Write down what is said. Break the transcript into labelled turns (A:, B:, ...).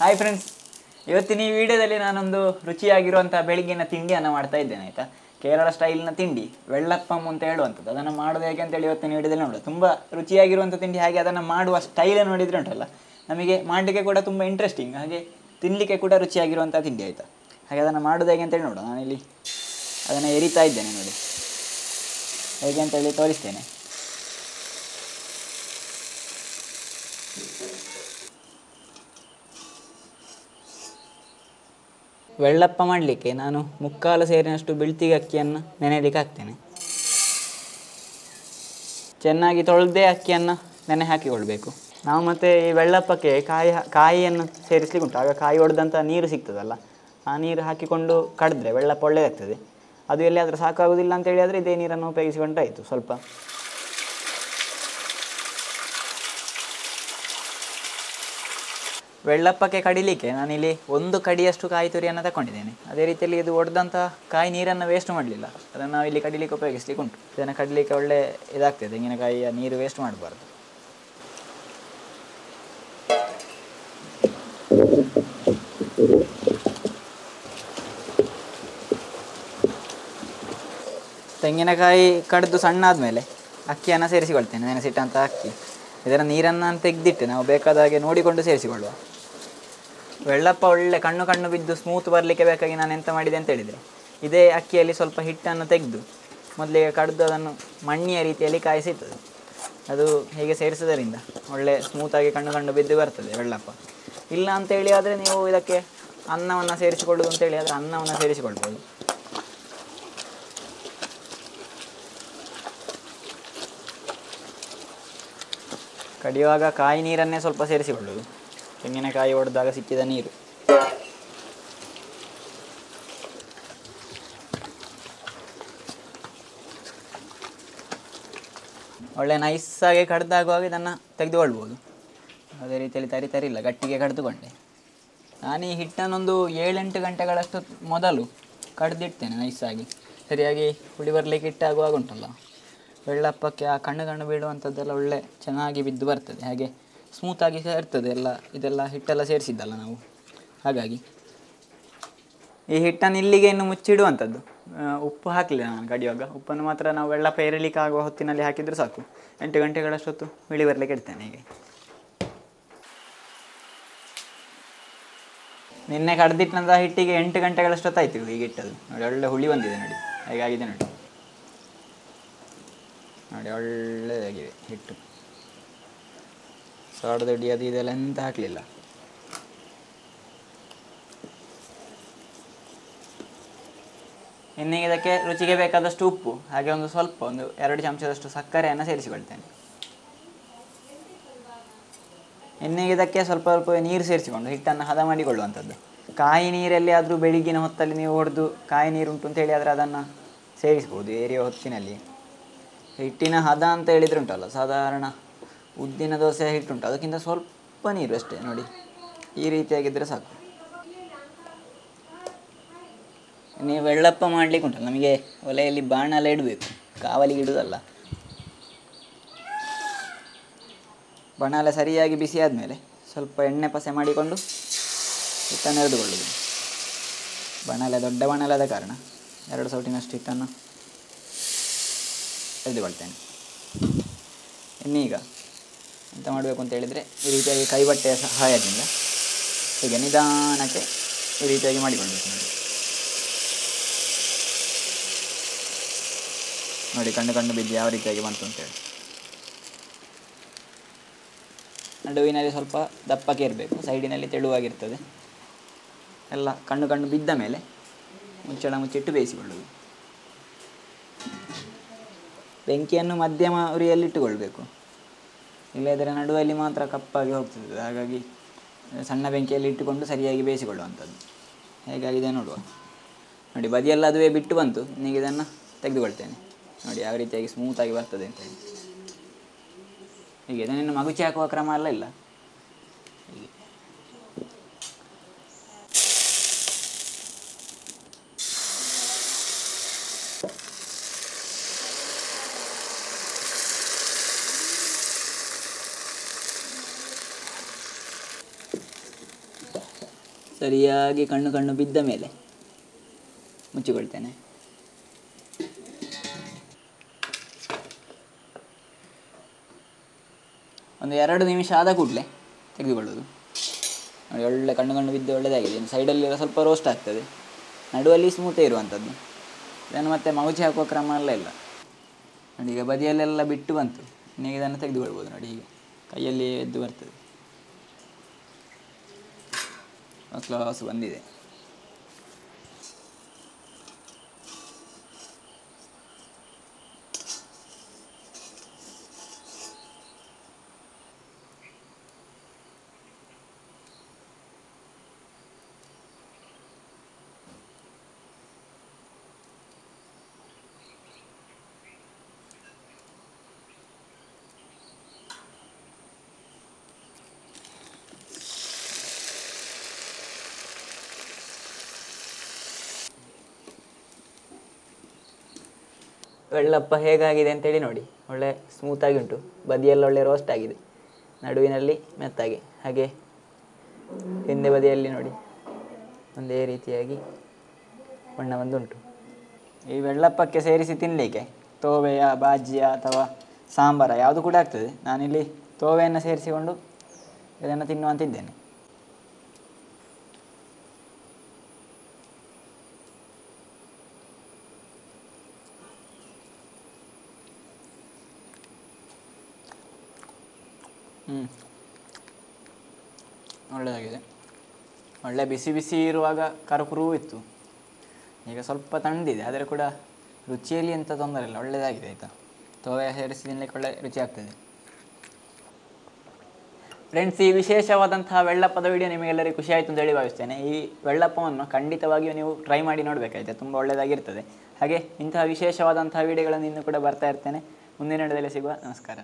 A: Hi friends ಇವತ್ತಿನ ಈ ವಿಡಿಯೋದಲ್ಲಿ ನಾನೊಂದು ರುಚಿಯಾಗಿರುವಂಥ ಬೆಳಿಗ್ಗಿನ ತಿಂಡಿಯನ್ನು ಮಾಡ್ತಾ ಇದ್ದೇನೆ, ಆಯಿತಾ? ಕೇರಳ ಸ್ಟೈಲ್ನ ತಿಂಡಿ ವೆಳ್ಳಪ್ಪಮ್ ಅಂತ ಹೇಳುವಂಥದ್ದು. ಅದನ್ನು ಮಾಡೋದು ಹೇಗೆ ಅಂತೇಳಿ ಇವತ್ತಿನ ವಿಡಿಯೋದಲ್ಲಿ ನೋಡೋದು ತುಂಬ ರುಚಿಯಾಗಿರುವಂಥ ತಿಂಡಿ ಹಾಗೆ ಅದನ್ನು ಮಾಡುವ ಸ್ಟೈಲ್ ನೋಡಿದರೆ ಉಂಟಲ್ಲ? ನಮಗೆ ಮಾಡಲಿಕ್ಕೆ ಕೂಡ ತುಂಬ ಇಂಟ್ರೆಸ್ಟಿಂಗ್ ಹಾಗೆ ತಿನ್ನಲಿಕ್ಕೆ ಕೂಡ ರುಚಿಯಾಗಿರುವಂಥ ತಿಂಡಿ, ಆಯಿತಾ? ಹಾಗೆ ಅದನ್ನು ಮಾಡೋದು ಹೇಗೆ ಅಂತೇಳಿ ನೋಡುವ. ನಾನಿಲ್ಲಿ ಅದನ್ನು ಎರಿತಾ ಇದ್ದೇನೆ ನೋಡಿ. ಹೇಗೆ ಅಂತೇಳಿ ತೋರಿಸ್ತೇನೆ. ಬೆಳ್ಳಪ್ಪ ಮಾಡಲಿಕ್ಕೆ ನಾನು ಮುಕ್ಕಾಲು ಸೇರಿನಷ್ಟು ಬಿಳ್ತಿಗೆ ಅಕ್ಕಿಯನ್ನು ನೆನೆಯಲಿಕ್ಕೆ ಹಾಕ್ತೇನೆ ಚೆನ್ನಾಗಿ ತೊಳೆದೇ ಅಕ್ಕಿಯನ್ನು ನೆನೆ ಹಾಕಿಕೊಳ್ಬೇಕು ನಾವು ಮತ್ತೆ ಈ ವೆಳ್ಳಪ್ಪಕ್ಕೆ ಕಾಯಿ ಕಾಯಿಯನ್ನು ಸೇರಿಸ್ಲಿಕ್ಕೆ ಉಂಟು ಆಗ ಕಾಯಿ ಹೊಡೆದಂಥ ನೀರು ಸಿಗ್ತದಲ್ಲ ಆ ನೀರು ಹಾಕಿಕೊಂಡು ಕಡಿದ್ರೆ ವೆಳ್ಳಪ್ಪ ಒಳ್ಳೆಯದಾಗ್ತದೆ ಅದು ಎಲ್ಲಿಯಾದರೂ ಸಾಕಾಗೋದಿಲ್ಲ ಅಂತೇಳಿ ಆದರೆ ಇದೇ ನೀರನ್ನು ಉಪಯೋಗಿಸಿಕೊಂಡ್ರೆ ಆಯಿತು ಸ್ವಲ್ಪ ಬೆಳ್ಳಪ್ಪಕ್ಕೆ ಕಡಿಲಿಕ್ಕೆ ನಾನಿಲ್ಲಿ ಒಂದು ಕಡಿಯಷ್ಟು ಕಾಯಿ ತುರಿಯನ್ನು ತಗೊಂಡಿದ್ದೇನೆ ಅದೇ ರೀತಿಯಲ್ಲಿ ಇದು ಒಡೆದಂಥ ಕಾಯಿ ನೀರನ್ನು ವೇಸ್ಟ್ ಮಾಡಲಿಲ್ಲ. ಅದನ್ನು ನಾವು ಇಲ್ಲಿ ಕಡಿಲಿಕ್ಕೆ ಉಪಯೋಗಿಸ್ಲಿಕ್ಕೆ ಉಂಟು ಇದನ್ನು ಕಡಿಲಿಕ್ಕೆ ಒಳ್ಳೆ ಇದಾಗ್ತದೆ. ತೆಂಗಿನಕಾಯಿಯ ನೀರು ವೇಸ್ಟ್ ಮಾಡಬಾರ್ದು. ತೆಂಗಿನಕಾಯಿ ಕಡಿದು ಸಣ್ಣ ಆದಮೇಲೆ ಅಕ್ಕಿಯನ್ನು ಸೇರಿಸಿಕೊಳ್ತೇನೆ. ನೆನೆಸಿಟ್ಟಂಥ ಅಕ್ಕಿ. ಇದರ ನೀರನ್ನು ತೆಗೆದಿಟ್ಟು ನಾವು ಬೇಕಾದ ಹಾಗೆ ನೋಡಿಕೊಂಡು ಸೇರಿಸಿಕೊಳ್ಳುವ. ಬೆಳ್ಳಪ್ಪ ಒಳ್ಳೆ ಕಣ್ಣು ಕಣ್ಣು ಬಿದ್ದು ಸ್ಮೂತ್ ಬರಲಿಕ್ಕೆ ಬೇಕಾಗಿ ನಾನು ಎಂತ ಮಾಡಿದೆ? ಅಂತ ಹೇಳಿದರೆ. ಇದೇ ಅಕ್ಕಿಯಲ್ಲಿ ಸ್ವಲ್ಪ ಹಿಟ್ಟನ್ನು ತೆಗೆದು ಮೊದಲಿಗೆ ಕಡಿದು ಅದನ್ನು ಮಣ್ಣಿಯ ರೀತಿಯಲ್ಲಿ ಕಾಯಿಸಿರ್ತದೆ ಅದು ಹೀಗೆ ಸೇರಿಸೋದರಿಂದ ಒಳ್ಳೆ ಸ್ಮೂತಾಗಿ ಕಣ್ಣು ಕಣ್ಣು ಬಿದ್ದು ಬರ್ತದೆ ಬೆಳ್ಳಪ್ಪ ಇಲ್ಲ ಅಂತೇಳಿ ಆದರೆ ನೀವು ಇದಕ್ಕೆ ಅನ್ನವನ್ನು ಸೇರಿಸಿಕೊಳ್ಳೋದು ಅಂತೇಳಿ ಆದರೆ ಅನ್ನವನ್ನು ಸೇರಿಸಿಕೊಳ್ಬೋದು. ಕಡಿಯುವಾಗ ಕಾಯಿ ನೀರನ್ನೇ ಸ್ವಲ್ಪ ಸೇರಿಸಿಕೊಳ್ಳುವುದು. ತೆಂಗಿನಕಾಯಿ ಹೊಡೆದಾಗ ಸಿಕ್ಕಿದ ನೀರು. ಒಳ್ಳೆ ನೈಸಾಗಿ ಕಡ್ದಾಗುವಾಗ ಇದನ್ನು ತೆಗೆದುಕೊಳ್ಬೋದು. ಅದೇ ರೀತಿಯಲ್ಲಿ ತರಿ ತರಿಲ್ಲ, ಗಟ್ಟಿಗೆ ಕಡಿದುಕೊಂಡೆ. ನಾನು ಈ ಹಿಟ್ಟನ್ನೊಂದು ಏಳೆಂಟು ಗಂಟೆಗಳಷ್ಟು ಮೊದಲು ಕಡ್ದಿಡ್ತೇನೆ ನೈಸಾಗಿ ಸರಿಯಾಗಿ ಹುಳಿ ಬರಲಿಕ್ಕೆ ಹಿಟ್ಟಾಗುವಾಗ ಉಂಟಲ್ಲ, ಬೆಳ್ಳಪ್ಪಕ್ಕೆ ಆ ಕಣ್ಣು ಕಣ್ಣು ಬೀಳುವಂಥದ್ದೆಲ್ಲ ಒಳ್ಳೆ ಚೆನ್ನಾಗಿ ಬಿದ್ದು ಬರ್ತದೆ. ಹಾಗೆ ಸ್ಮೂತಾಗಿ ಇರ್ತದೆ ಎಲ್ಲ ಇದೆಲ್ಲ ಹಿಟ್ಟೆಲ್ಲ ಸೇರಿಸಿದ್ದಲ್ಲ ನಾವು. ಹಾಗಾಗಿ ಈ ಹಿಟ್ಟನ್ನು ಇಲ್ಲಿಗೆ ಇನ್ನು ಮುಚ್ಚಿಡುವಂಥದ್ದು. ಉಪ್ಪು ಹಾಕಲಿಲ್ಲ ನಾನು ಕಡಿಯುವಾಗ. ಉಪ್ಪನ್ನು ಮಾತ್ರ ನಾವು ಎಲ್ಲ ಏರಲಿಕ್ಕೆ ಆಗುವ ಹೊತ್ತಿನಲ್ಲಿ ಹಾಕಿದರೆ ಸಾಕು. ಎಂಟು ಗಂಟೆಗಳಷ್ಟೊತ್ತು ಬಿಳಿ ಬರಲಿಕ್ಕೆ ಇಡ್ತೇನೆ ಹೀಗೆ. ನಿನ್ನೆ ಕಡ್ದಿಟ್ಟಂಥ ಹಿಟ್ಟಿಗೆ ಎಂಟು ಗಂಟೆಗಳಷ್ಟೊತ್ತಾಯ್ತು ಈಗ ಇಟ್ಟದು ನೋಡಿ, ಒಳ್ಳೆ ಹುಳಿ ಬಂದಿದೆ ನೋಡಿ. ಹೇಗಾಗಿದೆ ನೋಡಿ. ನೋಡಿ ಒಳ್ಳೆಯದಾಗಿದೆ ಹಿಟ್ಟು. ಸೋಡದೊಡ್ಡಿ ಅದು ಇದೆಲ್ಲ ಎಂತ ಹಾಕಲಿಲ್ಲ. ಇನ್ನು ಇದಕ್ಕೆ ರುಚಿಗೆ ಬೇಕಾದಷ್ಟು ಉಪ್ಪು, ಹಾಗೆ ಒಂದು ಸ್ವಲ್ಪ ಒಂದು ಎರಡು ಚಮಚದಷ್ಟು ಸಕ್ಕರೆಯನ್ನು ಸೇರಿಸಿಕೊಳ್ತೇನೆ. ಇನ್ನು ಇದಕ್ಕೆ ಸ್ವಲ್ಪ ಸ್ವಲ್ಪ ನೀರು ಸೇರಿಸಿಕೊಂಡು ಹಿಟ್ಟನ್ನು ಹದ ಮಾಡಿಕೊಳ್ಳುವಂಥದ್ದು. ಕಾಯಿ ನೀರಲ್ಲಿ ಆದರೂ ಬೆಳಿಗ್ಗಿನ ಹೊತ್ತಲ್ಲಿ ನೀವು ಹೊಡೆದು ಕಾಯಿ ನೀರು ಉಂಟು ಅಂತ ಹೇಳಿ ಆದರೆ ಅದನ್ನು ಸೇರಿಸ್ಬೋದು, ಏರಿಯ ಹೊತ್ತಿನಲ್ಲಿ. ಹಿಟ್ಟಿನ ಹದ ಅಂತ ಹೇಳಿದ್ರೆ ಉಂಟಲ್ಲ, ಸಾಧಾರಣ ಉದ್ದಿನ ದೋಸೆ ಹಿಟ್ಟುಂಟು. ಅದಕ್ಕಿಂತ ಸ್ವಲ್ಪ ನೀರು ಅಷ್ಟೇ, ನೋಡಿ. ಈ ರೀತಿಯಾಗಿದ್ದರೆ ಸಾಕು. ನೀವು ವೆಳ್ಳಪ್ಪ ಮಾಡಲಿಕ್ಕೆ ಉಂಟಲ್ಲ ನಮಗೆ ಒಲೆಯಲ್ಲಿ ಬಾಣ ಎಲ್ಲ ಇಡಬೇಕು. ಕಾವಲಿಗೆ ಇಡುವುದಲ್ಲ ಬಣಲ ಸರಿಯಾಗಿ ಬಿಸಿ ಆದಮೇಲೆ ಸ್ವಲ್ಪ ಎಣ್ಣೆ ಪಸೆ ಮಾಡಿಕೊಂಡು ಹಿಟ್ಟನ್ನು ಎರೆದುಕೊಳ್ಳುವುದು. ಬಣಲೆ ದೊಡ್ಡ ಬಣಲಾದ ಕಾರಣ ಎರಡು ಸೌಟಿನಷ್ಟು ಹಿಟ್ಟನ್ನು ಎರೆದುಕೊಳ್ತೇನೆ. ಇನ್ನೀಗ ಎಂತ ಮಾಡಬೇಕು ಅಂತ ಹೇಳಿದರೆ ಈ ರೀತಿಯಾಗಿ ಕೈಬಟ್ಟೆಯ ಸಹಾಯದಿಂದ ಹೀಗೆ ನಿಧಾನಕ್ಕೆ ಈ ರೀತಿಯಾಗಿ ಮಾಡಿಕೊಳ್ಬೇಕು ನೋಡಿ. ನೋಡಿ, ಕಣ್ಣು ಕಣ್ಣು ಬಿದ್ದು ಯಾವ ರೀತಿಯಾಗಿ ಬಂತು ಅಂತೇಳಿ ನಡುವಿನಲ್ಲಿ ಸ್ವಲ್ಪ ದಪ್ಪಕ್ಕೆ ಇರಬೇಕು, ಸೈಡಿನಲ್ಲಿ ತೆಳುವಾಗಿರ್ತದೆ. ಎಲ್ಲ ಕಣ್ಣು ಕಣ್ಣು ಬಿದ್ದ ಮೇಲೆ ಮುಚ್ಚಳ ಮುಚ್ಚಿಟ್ಟು ಬೇಯಿಸಿಕೊಳ್ಳುವುದು. ಬೆಂಕಿಯನ್ನು ಮಧ್ಯಮ ಉರಿಯಲ್ಲಿಟ್ಟುಕೊಳ್ಬೇಕು. ಇಲ್ಲದಿದ್ದರೆ ನಡುವಲ್ಲಿ ಮಾತ್ರ ಕಪ್ಪಾಗಿ ಹೋಗ್ತದೆ. ಹಾಗಾಗಿ ಸಣ್ಣ ಬೆಂಕಿಯಲ್ಲಿ ಇಟ್ಟುಕೊಂಡು ಸರಿಯಾಗಿ ಬೇಯಿಸಿಕೊಳ್ಳುವಂಥದ್ದು. ಹೇಗಾಗಿದೆ ನೋಡುವ. ನೋಡಿ, ಬದಿಯೆಲ್ಲ ಅದುವೇ ಬಿಟ್ಟು ಬಂತು. ನೀವು ಇದನ್ನು ತೆಗೆದುಕೊಳ್ತೇನೆ. ನೋಡಿ, ಯಾವ ರೀತಿಯಾಗಿ ಸ್ಮೂತಾಗಿ ಬರ್ತದೆ ಅಂತ ಹೇಳಿ. ಹೀಗೆ ಇದನ್ನು ಮಗುಚಿ ಹಾಕುವ ಕ್ರಮ ಎಲ್ಲ ಇಲ್ಲ. ಸರಿಯಾಗಿ ಕಣ್ಣು ಕಣ್ಣು ಬಿದ್ದ ಮೇಲೆ ಮುಚ್ಚಿಕೊಳ್ತೇನೆ. ಒಂದು ಎರಡು ನಿಮಿಷ ಆದ ಕೂಡಲೇ ತೆಗೆದುಕೊಳ್ಳೋದು ನೋಡಿ, ಒಳ್ಳೆ ಕಣ್ಣು ಕಣ್ಣು ಬಿದ್ದು ಒಳ್ಳೆಯದಾಗಿದೆ ಇನ್ನು ಸೈಡಲ್ಲಿರೋ ಸ್ವಲ್ಪ ರೋಸ್ಟ್ ಆಗ್ತದೆ. ನಡುವಲ್ಲಿ ಸ್ಮೂತೇ ಇರುವಂಥದ್ದು. ಇದನ್ನು ಮತ್ತೆ ಮೌಚಿ ಹಾಕುವ ಕ್ರಮ ಎಲ್ಲ ಇಲ್ಲ. ನೋಡಿ, ಈಗ ಬದಿಯಲ್ಲೆಲ್ಲ ಬಿಟ್ಟು ಬಂತು. ನೀವು ಇದನ್ನು ತೆಗೆದುಕೊಳ್ಬೋದು. ನೋಡಿ, ಈಗ ಕೈಯಲ್ಲಿ ಎದ್ದು ಬರ್ತದೆ. ಕ್ಲಾಸ್ ಬಂದಿದೆ ಬೆಳ್ಳಪ್ಪ ಹೇಗಾಗಿದೆ ಅಂತೇಳಿ ನೋಡಿ. ಒಳ್ಳೆ ಸ್ಮೂತಾಗಿ ಉಂಟು. ಬದಿಯೆಲ್ಲ ಒಳ್ಳೆ ರೋಸ್ಟ್ ಆಗಿದೆ. ನಡುವಿನಲ್ಲಿ ಮೆತ್ತಾಗಿ. ಹಾಗೆ ಹಿಂದೆ ಬದಿಯಲ್ಲಿ ನೋಡಿ. ಒಂದೇ ರೀತಿಯಾಗಿ ಬಣ್ಣ ಒಂದು ಉಂಟು. ಈ ವೆಳ್ಳಪ್ಪಕ್ಕೆ ಸೇರಿಸಿ ತಿನ್ನಲಿಕ್ಕೆ ತೋವೆಯ, ಬಾಜಿಯ ಅಥವಾ ಸಾಂಬಾರ ಯಾವುದು ಕೂಡ ಆಗ್ತದೆ. ನಾನಿಲ್ಲಿ ತೋವೆಯನ್ನು ಸೇರಿಸಿಕೊಂಡು ಇದನ್ನು ತಿನ್ನುವಂತಿದ್ದೇನೆ ಒಳ್ಳೆಯದಾಗಿದೆ ಒಳ್ಳೆ ಬಿಸಿ ಬಿಸಿ ಇರುವಾಗ ಕರುಕುರು ಇತ್ತು. ಈಗ ಸ್ವಲ್ಪ ತಣ್ಣದಿದೆ ಆದರೆ ಕೂಡ ರುಚಿಯಲ್ಲಿ ಎಂಥ ತೊಂದರೆ ಇಲ್ಲ. ಒಳ್ಳೆಯದಾಗಿದೆ ಆಯಿತಾ? ತೋವೆ ಸೇರಿಸಿ ತಿನ್ನಲಿಕ್ಕೆ ಒಳ್ಳೆ ರುಚಿ ಆಗ್ತದೆ. ಫ್ರೆಂಡ್ಸ್ ಈ ವಿಶೇಷವಾದಂತಹ ವೆಳ್ಳಪ್ಪದ ವಿಡಿಯೋ ನಿಮಗೆಲ್ಲರಿಗೂ ಖುಷಿ ಆಯಿತು ಅಂತ ಹೇಳಿ ಭಾವಿಸ್ತೇನೆ. ಈ ವೆಳ್ಳಪ್ಪವನ್ನು ಖಂಡಿತವಾಗಿಯೂ ನೀವು ಟ್ರೈ ಮಾಡಿ ನೋಡಬೇಕಾಯ್ತು? ತುಂಬ ಒಳ್ಳೆಯದಾಗಿರ್ತದೆ ಹಾಗೆ ಇಂತಹ ವಿಶೇಷವಾದಂತಹ ವಿಡಿಯೋಗಳನ್ನು ಇನ್ನೂ ಕೂಡ ಬರ್ತಾ ಇರ್ತೇನೆ. ಮುಂದಿನ ವಿಡಿಯೋದಲ್ಲಿ ಸಿಗುವ ನಮಸ್ಕಾರ.